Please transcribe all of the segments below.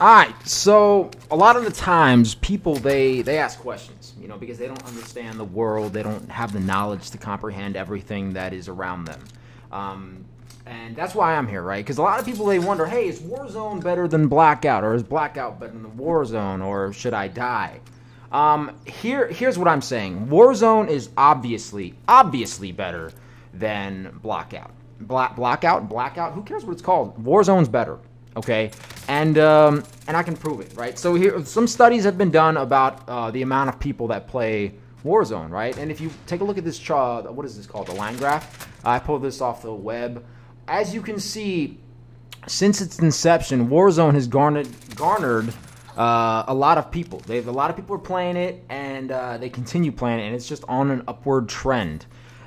All right, so a lot of the times people they they ask questions, you know, because they don't understand the world, they don't have the knowledge to comprehend everything that is around them. Um, and that's why I'm here, right? Because a lot of people they wonder, hey, is Warzone better than Blackout, or is Blackout better than Warzone, or should I die? Um, here, here's what I'm saying: Warzone is obviously, obviously better than Blackout. Black, Blackout, Blackout. Who cares what it's called? Warzone's better okay and um, and i can prove it right? So here some studies have been done about uh, the amount of people that play warzone right? And if you take a look at this chart what is this called? The line graph? I pulled this off the web. As you can see since its inception warzone has garnered garnered uh, a lot of people. They've a lot of people are playing it and uh, they continue playing it and it's just on an upward trend.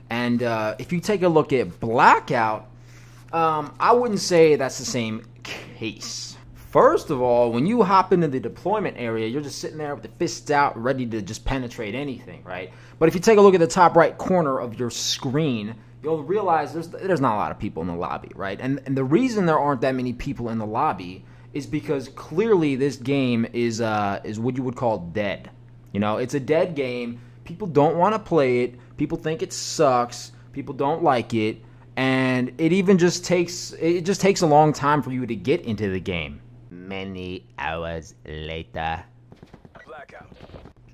And uh, if you take a look at blackout um, I wouldn't say that's the same case. First of all, when you hop into the deployment area, you're just sitting there with the fists out, ready to just penetrate anything, right? But if you take a look at the top right corner of your screen, you'll realize there's there's not a lot of people in the lobby, right? And and the reason there aren't that many people in the lobby is because clearly this game is uh is what you would call dead. You know, it's a dead game. People don't want to play it. People think it sucks. People don't like it and it even just takes it just takes a long time for you to get into the game. Many hours later. Blackout.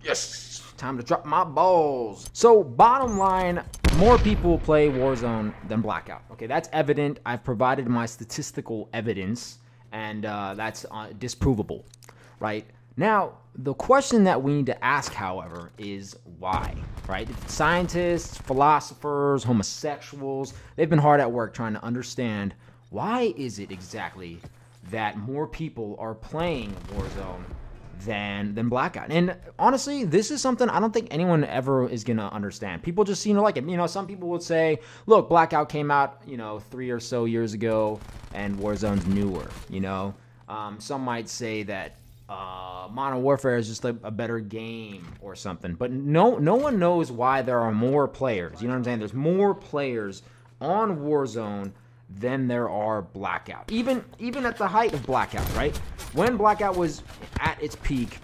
Yes, time to drop my balls. So, bottom line, more people play Warzone than Blackout. Okay, that's evident. I've provided my statistical evidence, and uh, that's uh, disprovable, right? Now, the question that we need to ask, however, is why, right? Scientists, philosophers, homosexuals, they've been hard at work trying to understand why is it exactly that more people are playing Warzone than than Blackout. And honestly, this is something I don't think anyone ever is gonna understand. People just seem to like it. You know, some people would say, "Look, Blackout came out, you know, three or so years ago, and Warzone's newer." You know, um, some might say that uh, Modern Warfare is just a, a, better game or something. But no, no one knows why there are more players. You know what I'm saying? There's more players on Warzone than there are Blackout. Even even at the height of Blackout, right? When Blackout was at its peak,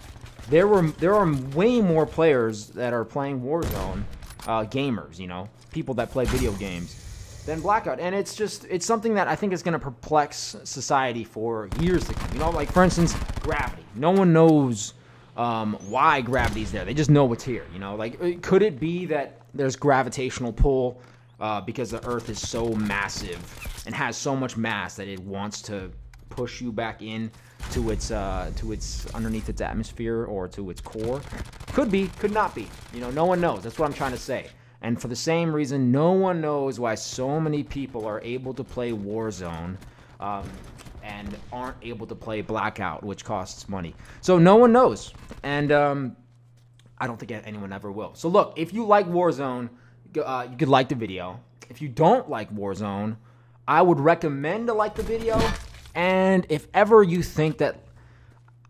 there were there are way more players that are playing Warzone, uh, gamers. You know, people that play video games than Blackout. And it's just, it's something that I think is going to perplex society for years to come. You know, like for instance, gravity. No one knows um, why gravity's there. They just know it's here. You know, like uh, could it be that there's gravitational pull uh, because the Earth is so massive and has so much mass that it wants to push you back in to its uh, to its underneath its atmosphere or to its core? Could be, could not be. You know, no one knows. That's what I'm trying to say. And for the same reason, no one knows why so many people are able to play Warzone um, and aren't able to play Blackout, which costs money. So no one knows. And um, I don't think anyone ever will. So look, if you like Warzone, uh, you could like the video. If you don't like Warzone, I would recommend to like the video. And if ever you think that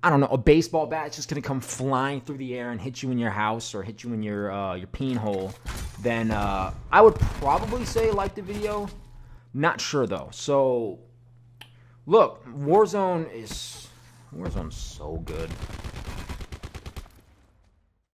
I don't know, a baseball bat is just gonna come flying through the air and hit you in your house or hit you in your uh, your peen hole, then uh, I would probably say like the video. Not sure though. So, look, Warzone is Warzone's so good.